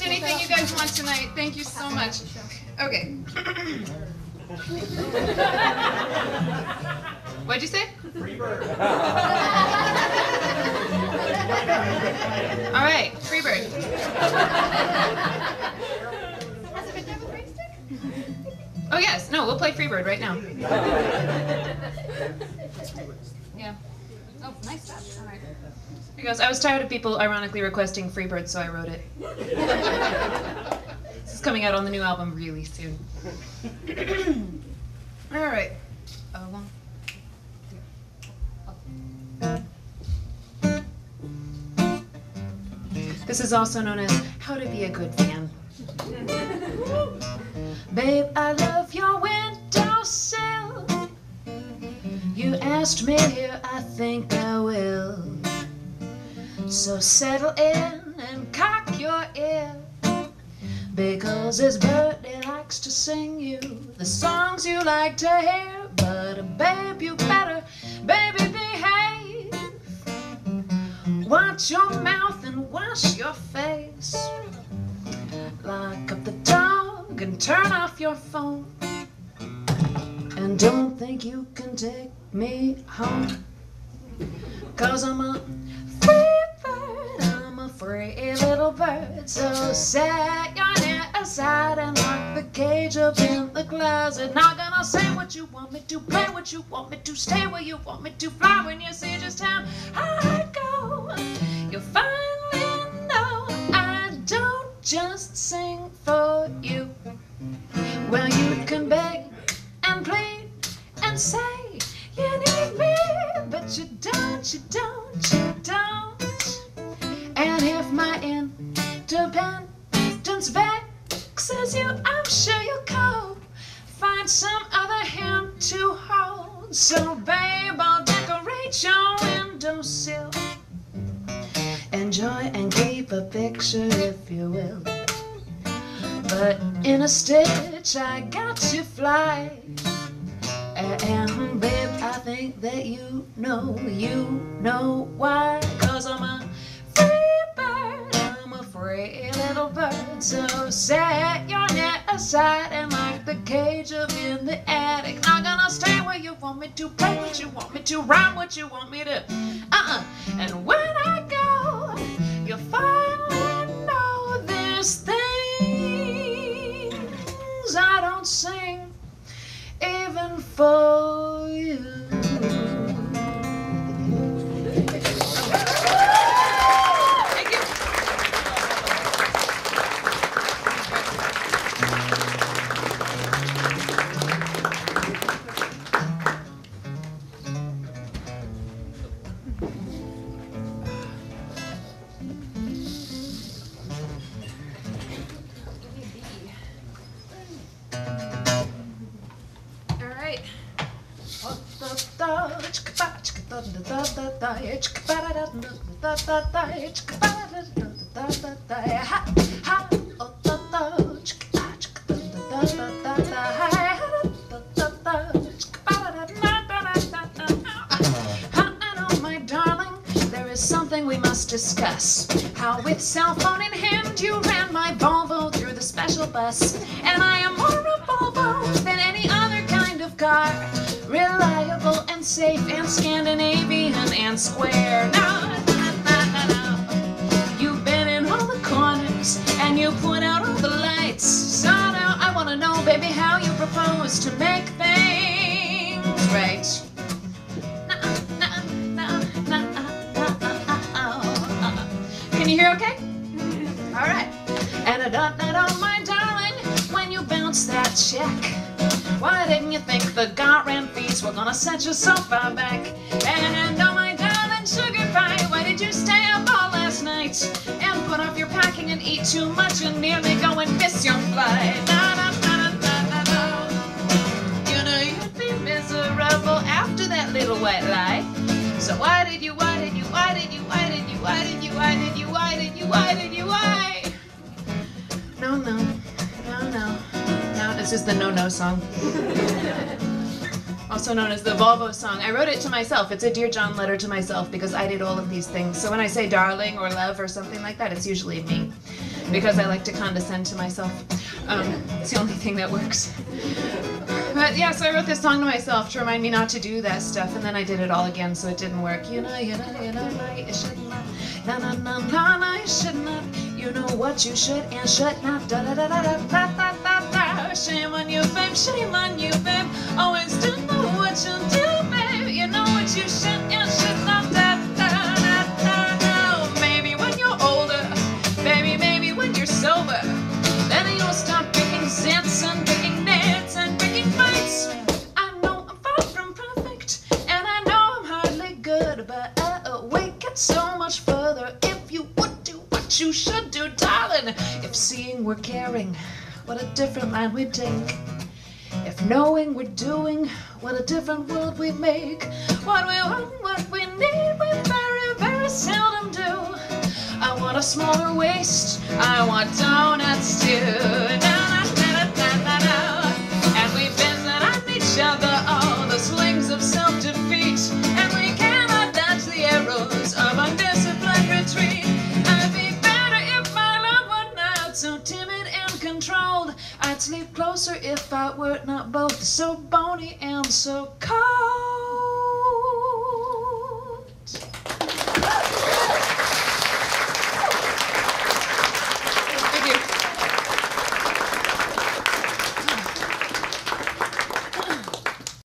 almost anything you guys want tonight. Thank you so much. Okay. What'd you say? Free bird. All right, free Freebird. Oh yes, no, we'll play Freebird right now. Yeah. Oh, nice job. All right. Here goes. I was tired of people ironically requesting Freebird, so I wrote it. this is coming out on the new album really soon. All right. Uh, one. This is also known as How to Be a Good Fan. Babe, I love your asked me here, I think I will. So settle in and cock your ear. Because his birthday likes to sing you the songs you like to hear. But uh, babe, you better, baby, behave. Watch your mouth and wash your face. Lock up the dog and turn off your phone. And don't think you can take me home. Cause I'm a free bird, I'm a free little bird. So set your net aside and lock the cage up in the closet. Not gonna say what you want me to, play what you want me to, stay where you want me to, fly when you see just how I go. You'll finally know I don't just sing for you. Well, you can beg and plead and say you need me, but you don't, you don't, you don't. And if my independence vexes you, I'm sure you'll go find some other hand to hold. So, babe, I'll decorate your windowsill. Enjoy and keep a picture if you will. But in a stitch, I got to fly. And babe, think that you know, you know why. Cause I'm a free bird, I'm a free little bird. So set your net aside and lock the cage up in the attic. Not gonna stay where you want me to, play what you want me to, rhyme what you want me to. Uh-uh. And something we must discuss. How with cell phone in hand you ran my Volvo through the special bus. And I am more a Volvo than any other kind of car. Reliable and safe and Scandinavian and square. No, no, no, no, no. You've been in all the corners and you put out all the lights. So now I wanna know, baby, how you propose to make things right. Can you hear okay? Mm-hmm. All right. And I don't know, oh, my darling, when you bounce that check, why didn't you think the rent were gonna set you so far back? And oh, my darling, sugar pie, why did you stay up all last night and put off your packing and eat too much and nearly go and miss your flight? Na, na, na, na, na, na. You know you'd be miserable after that little white lie. So why did you, why did you, why did you, why did you, why did you, why did you, why did you, why did you, why? No, no, no, no. No, this is the no-no song. Also known as the Volvo song. I wrote it to myself. It's a Dear John letter to myself because I did all of these things. So when I say darling or love or something like that, it's usually me. because I like to condescend to myself. Um, it's the only thing that works. But yeah, so I wrote this song to myself to remind me not to do that stuff, and then I did it all again, so it didn't work. You know, you know, you know, no, you should not. Na na na na na, you should not. You know what you should and should not. Da da da da da da da da da. Shame on you, babe. Shame on you, babe. Always do what you do. You know what you should and should not. Maybe when you're older, baby, maybe when you're sober, then you'll stop picking zits and picking nits and picking fights. I know I'm far from perfect, and I know I'm hardly good, but uh, get so much further if you would do what you should do, darling. If seeing we're caring, what a different line we'd take. If knowing we're doing, what a different world we'd make. What we want, what we need, we very, very seldom do. I want a smaller waist, I want donuts so bony and so cold.